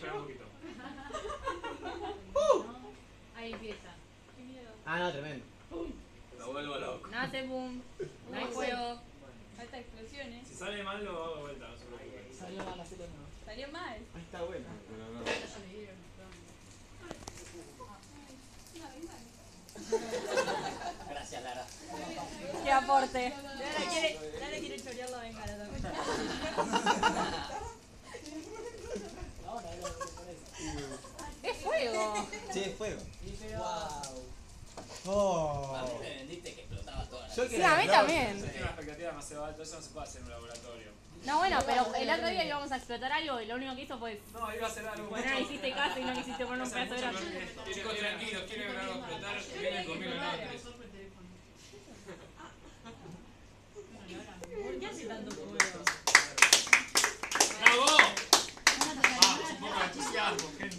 espera un poquito. Uh. Ahí empieza. Qué miedo. Ah, no, tremendo. La vuelvo loco. No hace boom. No hay fuego. Falta explosiones. Si sale mal, lo hago de vuelta. No se. Salió mal, así lo no. Salió mal. Ahí está bueno. Pero no. Gracias, Lara. Qué aporte. Lara quiere, Lara quiere chorear la bengala también. Sí, es fuego. Wow. Oh. A mí me vendiste que explotaba toda la Yo Sí, a mí también. Tiene una expectativa demasiado alta, eso no se puede hacer en un laboratorio. No, bueno, pero el otro día íbamos a explotar algo y lo único que hizo fue. No, iba a ser algo Bueno, no le hiciste caso y no quisiste poner un pedazo de grande. Chicos, tranquilos, quieren ver algo explotar, vienen conmigo en Londres. ¿Por qué hace tanto fuego? ¡Bravo! Vamos, un poco de entusiasmo, gente.